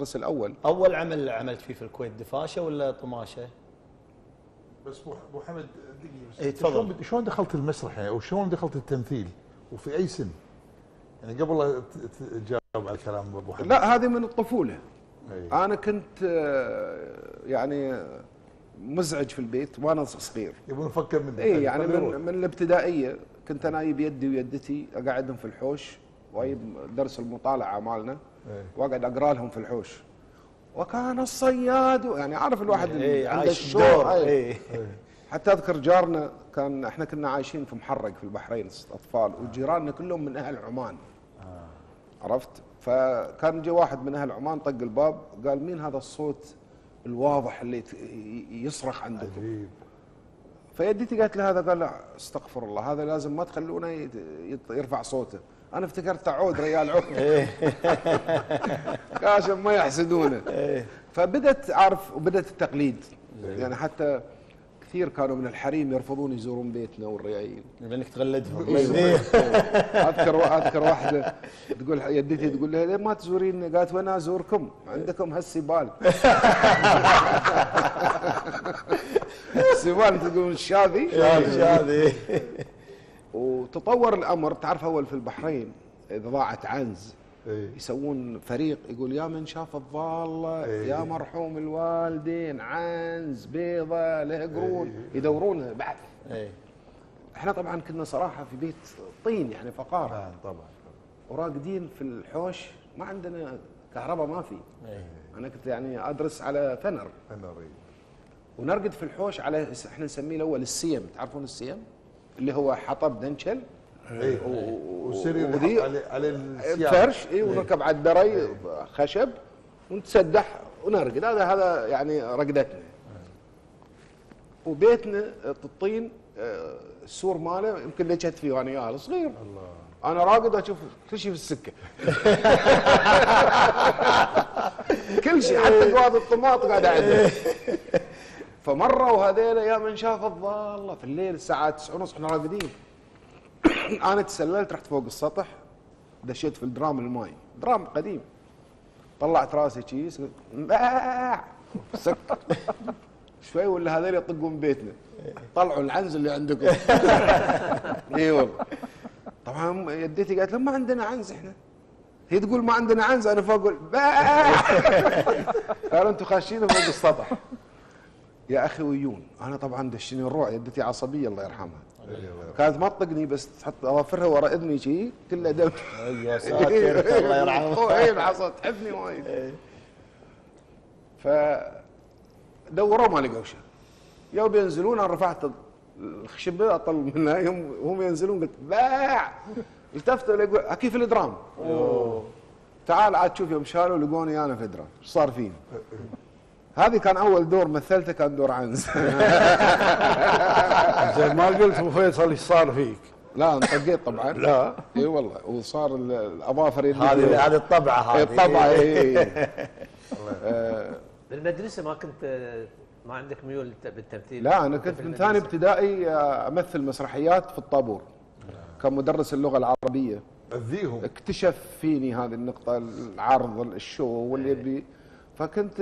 المدرس الأول أول عمل عملت فيه في الكويت دفاشة ولا طماشة؟ بس ابو حمد دقيقة بس إيه، تفضل. شلون شلون دخلت المسرح يعني أو شلون دخلت التمثيل وفي أي سن؟ يعني قبل لا تجاوب على الكلام أبو حمد لا هذه من الطفولة إيه. أنا كنت آه، يعني مزعج في البيت وأنا صغير يبون نفكر من اي يعني من. من الابتدائية كنت أنا أجيب يدي ويدتي أقعدهم في الحوش واجيب درس المطالعة مالنا إيه. واقعد أقرأ لهم في الحوش. وكان الصياد يعني عارف الواحد اللي اي عنده عايش الشوق. الدور أي. اي حتى أذكر جارنا كان إحنا كنا عايشين في محرق في البحرين أطفال وجيراننا كلهم من أهل عمان. عرفت؟ فكان جاء واحد من أهل عمان طق الباب قال مين هذا الصوت الواضح اللي يصرخ عندكم؟ عجيب. فيدتي قالت له هذا قال لا استغفر الله هذا لازم ما تخلونه يرفع صوته. أنا افتكرت عود ريال عود عشان ما يحسدونه. فبدت أعرف وبدت التقليد. يعني حتى كثير كانوا من الحريم يرفضون يزورون بيتنا والريايل لأنك تغلدهم. أذكر أذكر واحدة تقول يدتي تقول لها ليه ما تزورين؟ قالت وين أزوركم. عندكم هالسبال. السبال تقول الشاذي هذه وتطور الأمر تعرف أول في البحرين إذا ضاعت عنز إيه. يسوون فريق يقول يا من شاف الضاله إيه. يا مرحوم الوالدين عنز بيضة له قرون يدورونها بعد. اي إحنا طبعا كنا صراحة في بيت طين يعني فقاره نعم طبعا. وراقدين في الحوش ما عندنا كهرباء ما في. اي أنا كنت يعني أدرس على فنر. أنا اريد ونرقد في الحوش على إحنا نسميه الأول السيم تعرفون السيم؟ اللي هو حطب دنشل. اي و- والسرير اللي وذي- يحط عليه عليه السيارة. فرش اي ونركب على الدري خشب ونتسدح ونرقد. هذا هذا يعني رقدتنا. وبيتنا الطين آه، السور ماله يمكن نجت فيه وأنا ياهل صغير. الله. أنا راقد أشوف كل شيء في السكة. كل شيء حتى قواض الطماط قاعد عنده فمره وهذيلا يا من شاف الضالة في الليل الساعة 9 ونص إحنا راقدين. أنا تسللت رحت فوق السطح دشيت في الدرام الماي. درام قديم. طلعت راسي كيس سك شوي ولا هذول يطقون بيتنا. طلعوا العنز اللي عندكم. إي والله. طبعا يدتي قالت لهم ما عندنا عنز إحنا. هي تقول ما عندنا عنز أنا فوق أقول قالوا أنتم خاشين فوق السطح. يا أخي ويون. أنا طبعا دشني الروع يدتي عصبية الله يرحمها. كانت ما تطقني بس تحط أظافرها ورا إذني شي كله دم. يا ساتر الله يرحمه اي العصا تحبني وايد. ف دوروا ما لقوا شيء. يوم ينزلون أنا رفعت الخشبة أطل منها يوم هم ينزلون قلت باع. التفتوا لقوا كيف الادرام تعال عاد شوف يوم شالوا لقوني أنا في الادرام إيش صار فيني؟ هذه كان أول دور مثلته كان دور عنز. زين ما قلت أبو فيصل إيش صار فيك؟ لا انطقيت طبعا. لا. إي والله وصار ال- الأظافر هذه هذه الطبعة هذه. الطبعة إي. بالمدرسة ما كنت ما عندك ميول بالتمثيل لا أنا كنت من؟ ثاني ابتدائي آه، أمثل مسرحيات في الطابور. كان مدرس اللغة العربية. أذيهم. اكتشف فيني هذه النقطة العرض الشو واللي يبي فكنت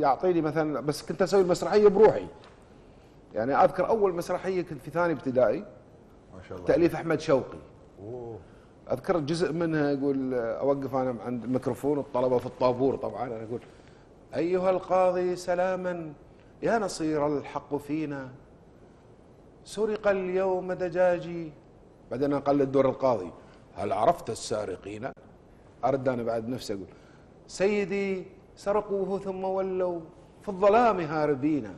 يعطيني مثلا بس كنت أسوي المسرحية بروحي. يعني أذكر أول مسرحية كنت في ثاني ابتدائي ما شاء الله تأليف أحمد شوقي. أوه. أذكر جزء منها يقول أوقف أنا عند الميكروفون الطلبة في الطابور طبعا أنا أقول أيها القاضي سلاما يا نصير الحق فينا. سرق اليوم دجاجي. بعدين اقلد دور القاضي هل عرفت السارقين؟ أرد أنا بعد نفسي أقول سيدي سرقوه ثم ولوا في الظلام هاربين.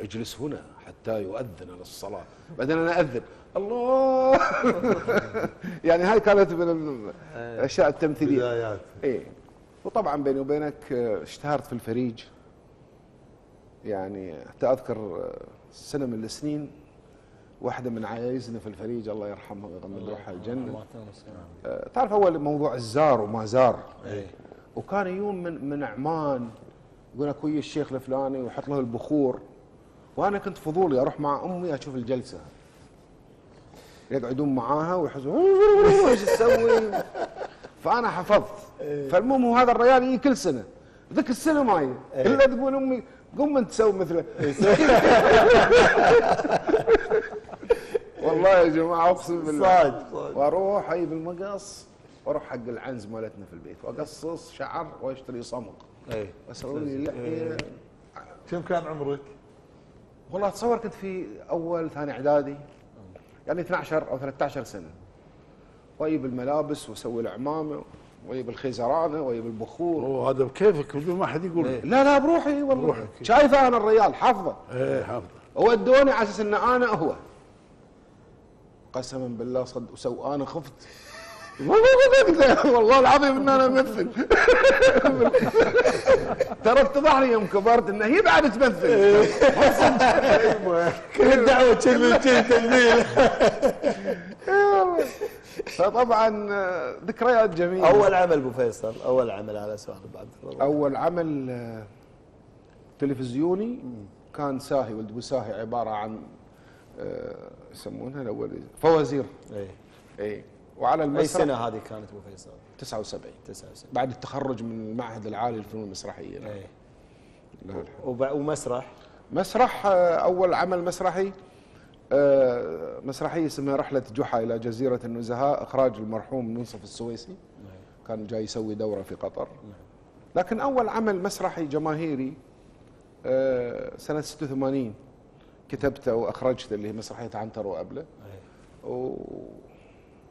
اجلس هنا حتى يؤذن للصلاه بعدين أنا أذن. الله! يعني هاي كانت من الأشياء التمثيلية. بدايات. إيه. وطبعا بيني وبينك آه، اشتهرت في الفريج. يعني حتى أذكر آه، سنة من السنين واحدة من عايزنا في الفريج الله يرحمها ويغمد روحها الجنة. آه، تعرف أول موضوع الزار وما زار؟ وكان يوم من من عمان يقول لك ويا الشيخ الفلاني ويحط له البخور. وأنا كنت فضولي أروح مع أمي أشوف الجلسة. يقعدون معاها ويحسون إيش تسوي؟ فأنا حفظت. فالمهم هو هذا الرجال يجي كل سنة. ذيك السنة ماي إيه. إلا تقول أمي قم أنت سوي مثله والله يا جماعة أقسم بالله. صادق. وأروح أجيب المقص. وأروح حق العنز مالتنا في البيت وأقصص شعر وأشتري صمغ. اي واسوي لي لحيه كم كان عمرك؟ والله أتصور كنت في أول ثاني إعدادي يعني 12 أو 13 سنة. وأجيب الملابس وأسوي العمامة وأجيب الخيزرانة وأجيب البخور. وهذا بكيفك بدون ما حد يقول. لا لا بروحي والله. بروحك. شايفه أنا الريال حافظه. إيه حافظ ودوني على أساس إن أنا هو. قسما بالله صد وسو أنا خفت. والله العظيم إن أنا أمثل. ترى اتضح لي يوم كبرت ان هي بعد تمثل. كل الدعوه تمثيل فطبعا آه، ذكريات جميلة. أول عمل أبو فيصل أول عمل على سؤال أبو عبد الله. أول عمل آه، تلفزيوني كان ساهي ولد أبو ساهي عبارة عن آه، يسمونها الأول فوازير. اي اي وعلى أي المسرح سنة هذه كانت أبو فيصل؟ 79 79 بعد التخرج من المعهد العالي للفنون المسرحية. اي لا. وب- ومسرح؟ مسرح آه، أول عمل مسرحي آه، مسرحيه اسمها رحلة جحا إلى جزيرة النزهاء إخراج المرحوم منصف السويسي. كان جاي يسوي دورة في قطر. لكن أول عمل مسرحي جماهيري آه، سنة 86 كتبته واخرجته اللي هي مسرحية عنتر وأبلة. و-